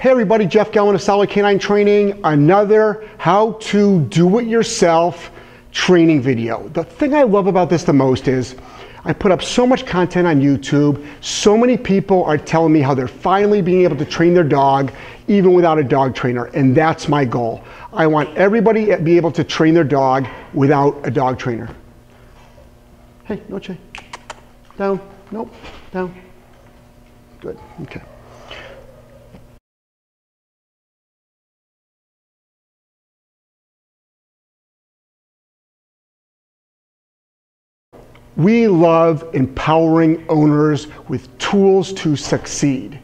Hey everybody, Jeff Gellman of Solid K9 Training. Another how to do it yourself training video. The thing I love about this the most is I put up so much content on YouTube. So many people are telling me how they're finally being able to train their dog even without a dog trainer. And that's my goal. I want everybody to be able to train their dog without a dog trainer. Hey, no Noche. Down. Nope. Down. Good. Okay. We love empowering owners with tools to succeed.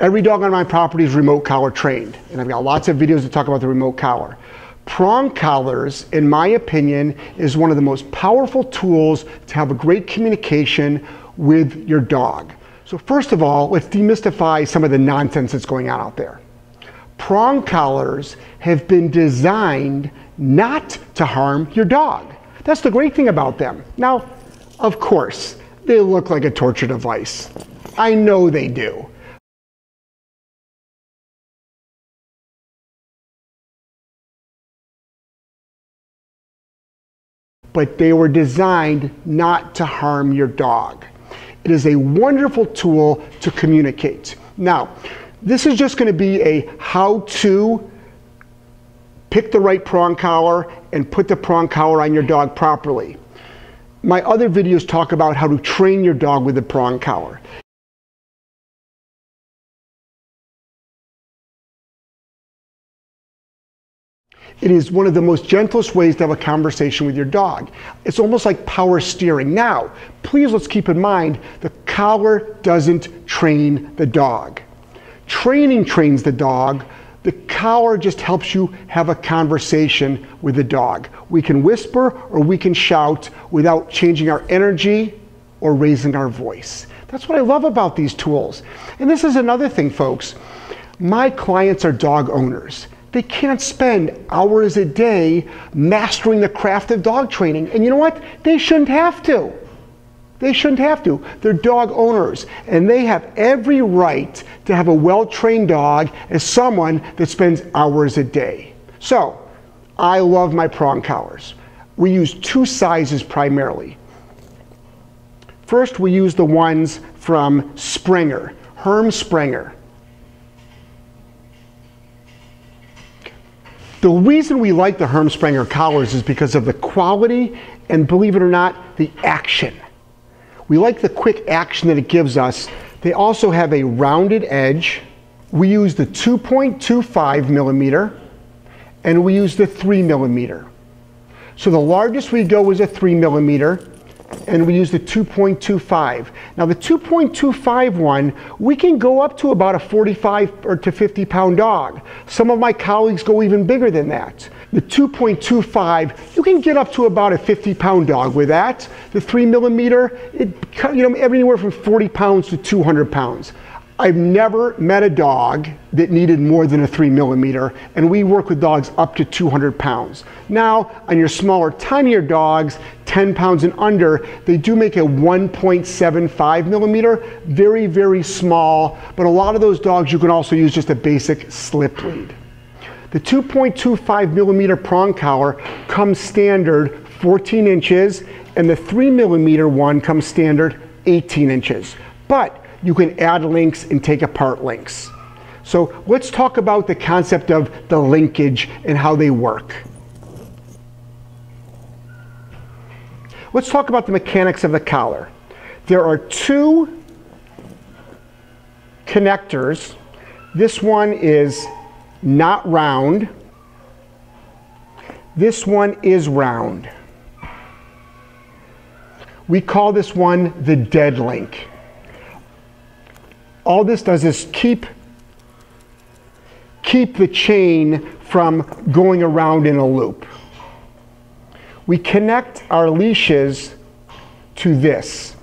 Every dog on my property is remote collar trained, and I've got lots of videos to talk about the remote collar. Prong collars, in my opinion, is one of the most powerful tools to have a great communication with your dog. So first of all, let's demystify some of the nonsense that's going on out there. Prong collars have been designed not to harm your dog. That's the great thing about them. Now, of course, they look like a torture device. I know they do. But they were designed not to harm your dog. It is a wonderful tool to communicate. Now, this is just going to be a how to pick the right prong collar and put the prong collar on your dog properly. My other videos talk about how to train your dog with a prong collar. It is one of the most gentlest ways to have a conversation with your dog. It's almost like power steering. Now, please let's keep in mind the collar doesn't train the dog. Training trains the dog, the collar just helps you have a conversation with the dog. We can whisper or we can shout without changing our energy or raising our voice. That's what I love about these tools. And this is another thing, folks. My clients are dog owners. They can't spend hours a day mastering the craft of dog training. And you know what? They shouldn't have to. They shouldn't have to. They're dog owners, and they have every right to have a well trained dog as someone that spends hours a day. So, I love my prong collars. We use two sizes primarily. First, we use the ones from Sprenger, Herm Sprenger. The reason we like the Herm Sprenger collars is because of the quality and, believe it or not, the action. We like the quick action that it gives us. They also have a rounded edge. We use the 2.25 millimeter and we use the 3 millimeter. So the largest we go is a 3 millimeter and we use the 2.25. Now the 2.25 one, we can go up to about a 45 or to 50 pound dog. Some of my colleagues go even bigger than that. The 2.25, you can get up to about a 50 pound dog with that. The three millimeter, it, you know, anywhere from 40 pounds to 200 pounds. I've never met a dog that needed more than a three millimeter, and we work with dogs up to 200 pounds. Now, on your smaller, tinier dogs, 10 pounds and under, they do make a 1.75 millimeter, very, very small, but a lot of those dogs you can also use just a basic slip lead. The 2.25 millimeter prong collar comes standard 14 inches, and the 3 millimeter one comes standard 18 inches. But you can add links and take apart links. So let's talk about the concept of the linkage and how they work. Let's talk about the mechanics of the collar. There are two connectors. This one is not round. This one is round. We call this one the dead link. All this does is keep keep the chain from going around in a loop. We connect our leashes to this.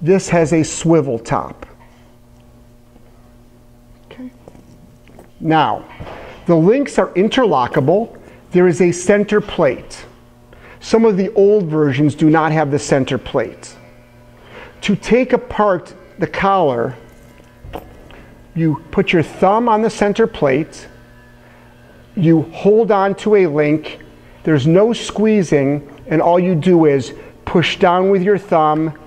This has a swivel top. Now, the links are interlockable. There is a center plate. Some of the old versions do not have the center plate. To take apart the collar, you put your thumb on the center plate, you hold on to a link, there's no squeezing, and all you do is push down with your thumb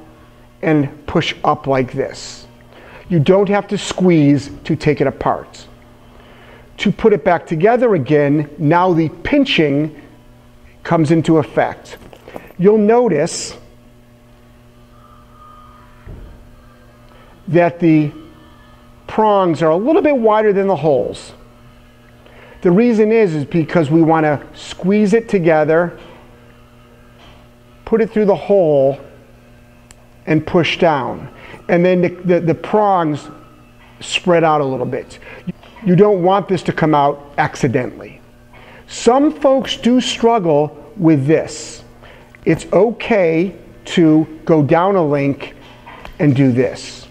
and push up like this. You don't have to squeeze to take it apart. To put it back together again, now the pinching comes into effect. You'll notice that the prongs are a little bit wider than the holes. The reason is, is because we want to squeeze it together, put it through the hole, and push down. And then the, the, the prongs spread out a little bit. You don't want this to come out accidentally. Some folks do struggle with this. It's okay to go down a link and do this.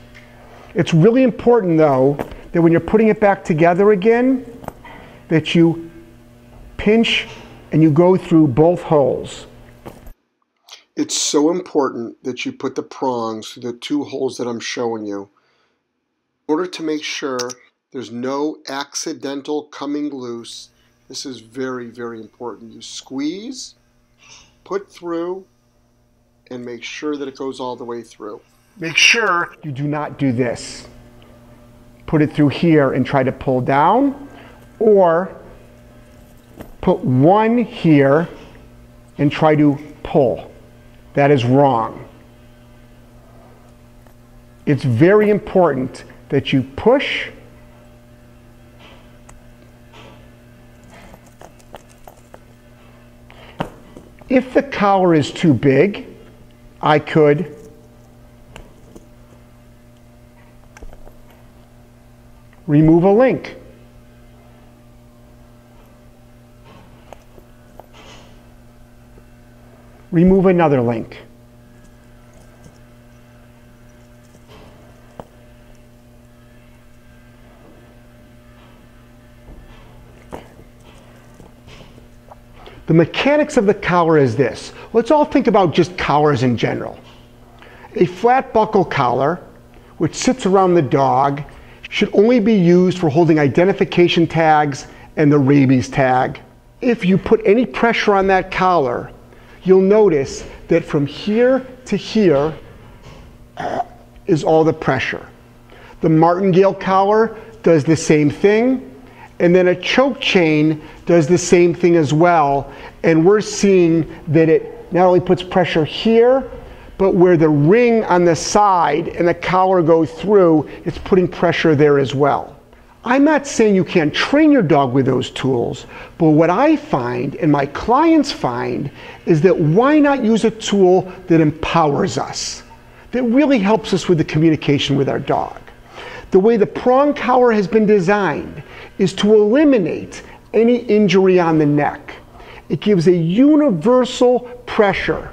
It's really important though that when you're putting it back together again, that you pinch and you go through both holes. It's so important that you put the prongs through the two holes that I'm showing you in order to make sure there's no accidental coming loose. This is very, very important. You squeeze, put through, and make sure that it goes all the way through. Make sure you do not do this. Put it through here and try to pull down, or put one here and try to pull. That is wrong. It's very important that you push If the collar is too big, I could remove a link. Remove another link. The mechanics of the collar is this. Let's all think about just collars in general. A flat buckle collar, which sits around the dog, should only be used for holding identification tags and the rabies tag. If you put any pressure on that collar, you'll notice that from here to here uh, is all the pressure. The martingale collar does the same thing. And then a choke chain does the same thing as well. And we're seeing that it not only puts pressure here, but where the ring on the side and the collar go through, it's putting pressure there as well. I'm not saying you can't train your dog with those tools, but what I find and my clients find is that why not use a tool that empowers us, that really helps us with the communication with our dog. The way the prong collar has been designed is to eliminate any injury on the neck. It gives a universal pressure.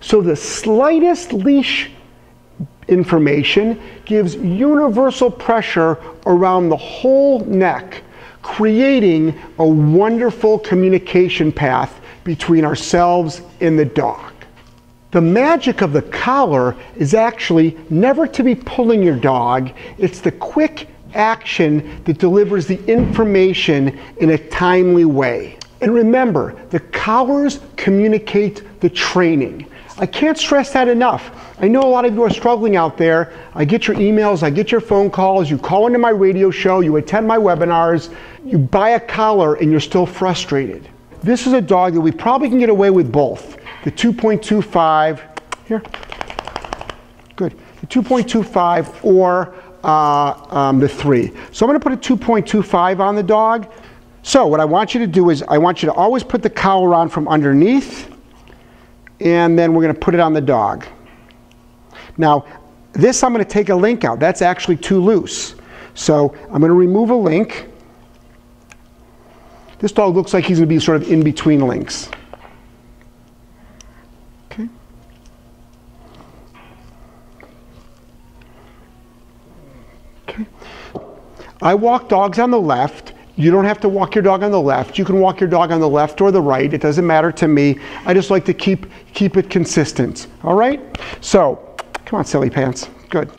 So the slightest leash information gives universal pressure around the whole neck, creating a wonderful communication path between ourselves and the dog. The magic of the collar is actually never to be pulling your dog. It's the quick action that delivers the information in a timely way. And remember, the collars communicate the training. I can't stress that enough. I know a lot of you are struggling out there. I get your emails, I get your phone calls, you call into my radio show, you attend my webinars, you buy a collar, and you're still frustrated. This is a dog that we probably can get away with both. The 2.25, here, good. The 2.25 or uh, um, the 3. So I'm going to put a 2.25 on the dog. So what I want you to do is I want you to always put the collar on from underneath and then we're going to put it on the dog. Now this I'm going to take a link out. That's actually too loose. So I'm going to remove a link. This dog looks like he's going to be sort of in between links. I walk dogs on the left. You don't have to walk your dog on the left. You can walk your dog on the left or the right. It doesn't matter to me. I just like to keep keep it consistent. All right? So, come on, silly pants. Good.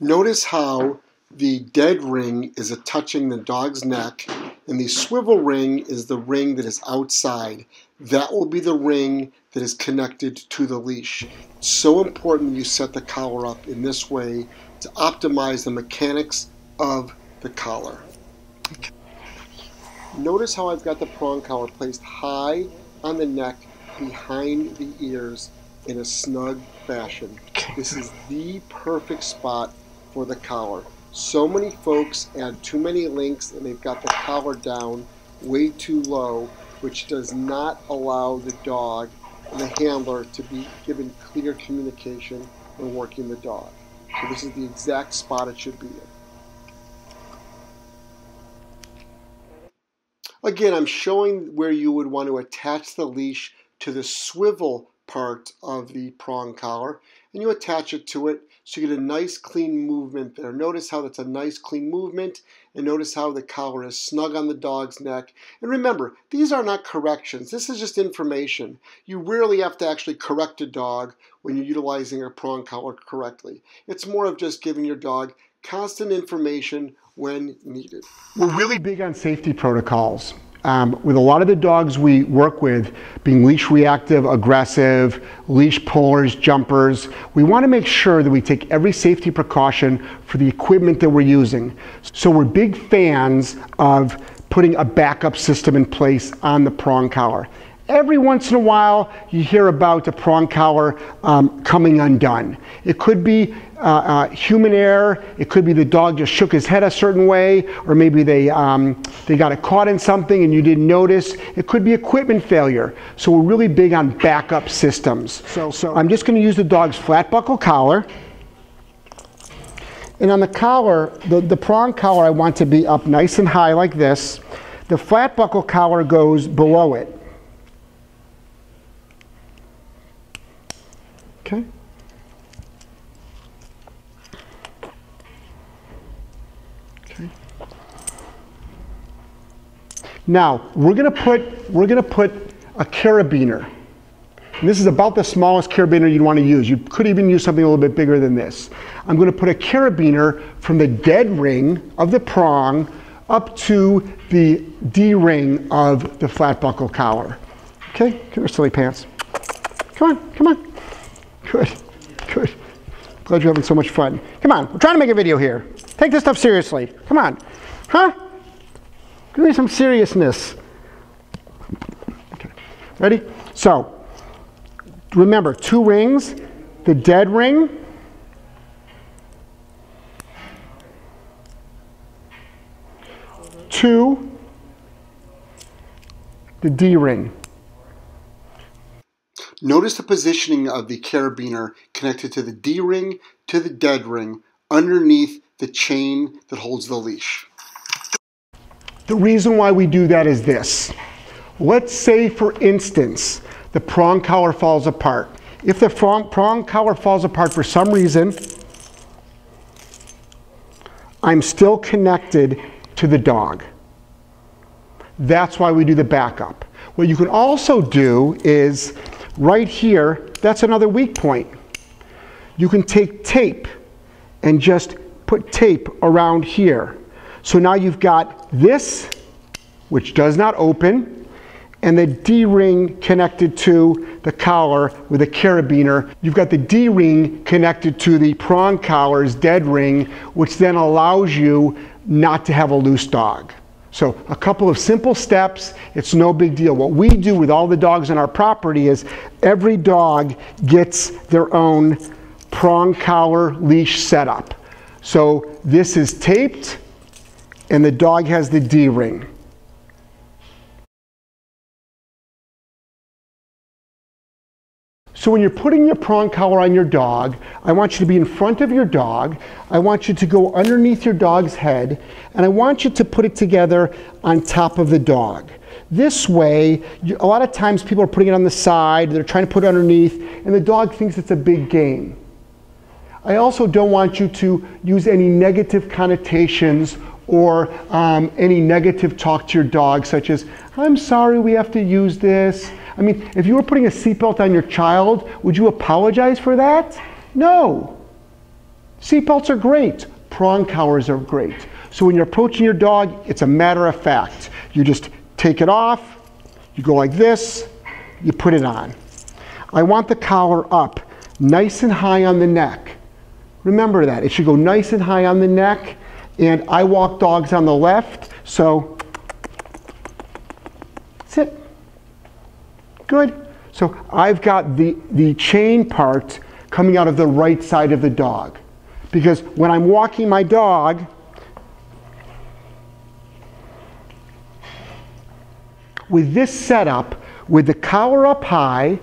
Notice how the dead ring is touching the dog's neck, and the swivel ring is the ring that is outside. That will be the ring that is connected to the leash. So important you set the collar up in this way to optimize the mechanics of the collar. Notice how I've got the prong collar placed high on the neck behind the ears in a snug fashion. This is the perfect spot for the collar. So many folks add too many links and they've got the collar down way too low, which does not allow the dog and the handler to be given clear communication when working the dog. So this is the exact spot it should be in. Again, I'm showing where you would want to attach the leash to the swivel part of the prong collar and you attach it to it so you get a nice clean movement there. Notice how that's a nice clean movement and notice how the collar is snug on the dog's neck. And remember, these are not corrections. This is just information. You rarely have to actually correct a dog when you're utilizing a prong collar correctly. It's more of just giving your dog constant information when needed. We're really big on safety protocols. Um, with a lot of the dogs we work with being leash reactive, aggressive, leash pullers, jumpers, we want to make sure that we take every safety precaution for the equipment that we're using. So we're big fans of putting a backup system in place on the prong collar. Every once in a while, you hear about a prong collar um, coming undone. It could be uh, uh, human error. It could be the dog just shook his head a certain way, or maybe they um, they got it caught in something and you didn't notice. It could be equipment failure. So we're really big on backup systems. So, so I'm just going to use the dog's flat buckle collar. And on the collar, the, the prong collar, I want to be up nice and high like this. The flat buckle collar goes below it. Okay. Okay. Now, we're to put we're to put a carabiner. And this is about the smallest carabiner you'd want to use. You could even use something a little bit bigger than this. I'm to put a carabiner from the dead ring of the prong up to the D ring of the flat buckle collar. Okay, here, silly pants. Come on, come on. Good, good. Glad you're having so much fun. Come on, we're trying to make a video here. Take this stuff seriously. Come on. Huh? Give me some seriousness. Okay. Ready? So, remember, two rings, the dead ring, two, the D ring. Notice the positioning of the carabiner connected to the D ring to the dead ring underneath the chain that holds the leash. The reason why we do that is this. Let's say, for instance, the prong collar falls apart. If the prong, prong collar falls apart for some reason, I'm still connected to the dog. That's why we do the backup. What you can also do is right here, that's another weak point. You can take tape and just put tape around here. So now you've got this, which does not open, and the D-ring connected to the collar with a carabiner. You've got the D-ring connected to the prong collar's dead ring, which then allows you not to have a loose dog. So a couple of simple steps, it's no big deal. What we do with all the dogs on our property is every dog gets their own prong collar leash setup. So this is taped and the dog has the D-ring. So when you're putting your prong collar on your dog, I want you to be in front of your dog. I want you to go underneath your dog's head, and I want you to put it together on top of the dog. This way, a lot of times people are putting it on the side, they're trying to put it underneath, and the dog thinks it's a big game. I also don't want you to use any negative connotations or um, any negative talk to your dog, such as, I'm sorry we have to use this. I mean, if you were putting a seatbelt on your child, would you apologize for that? No. Seatbelts are great. prong collars are great. So when you're approaching your dog, it's a matter of fact. You just take it off, you go like this, you put it on. I want the collar up, nice and high on the neck. Remember that. It should go nice and high on the neck. And I walk dogs on the left, so sit. Good. So I've got the, the chain part coming out of the right side of the dog. Because when I'm walking my dog, with this setup, with the collar up high,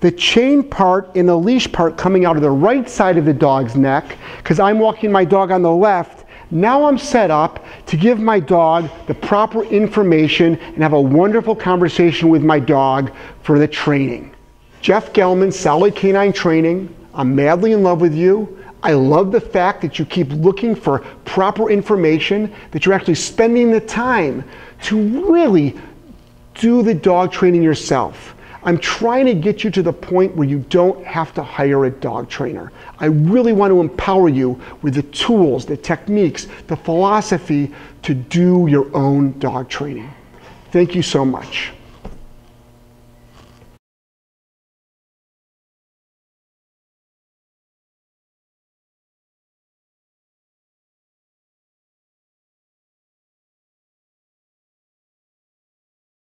the chain part and the leash part coming out of the right side of the dog's neck, because I'm walking my dog on the left, now I'm set up to give my dog the proper information and have a wonderful conversation with my dog for the training. Jeff Gellman, Solid K9 Training, I'm madly in love with you. I love the fact that you keep looking for proper information, that you're actually spending the time to really do the dog training yourself. I'm trying to get you to the point where you don't have to hire a dog trainer. I really want to empower you with the tools, the techniques, the philosophy to do your own dog training. Thank you so much.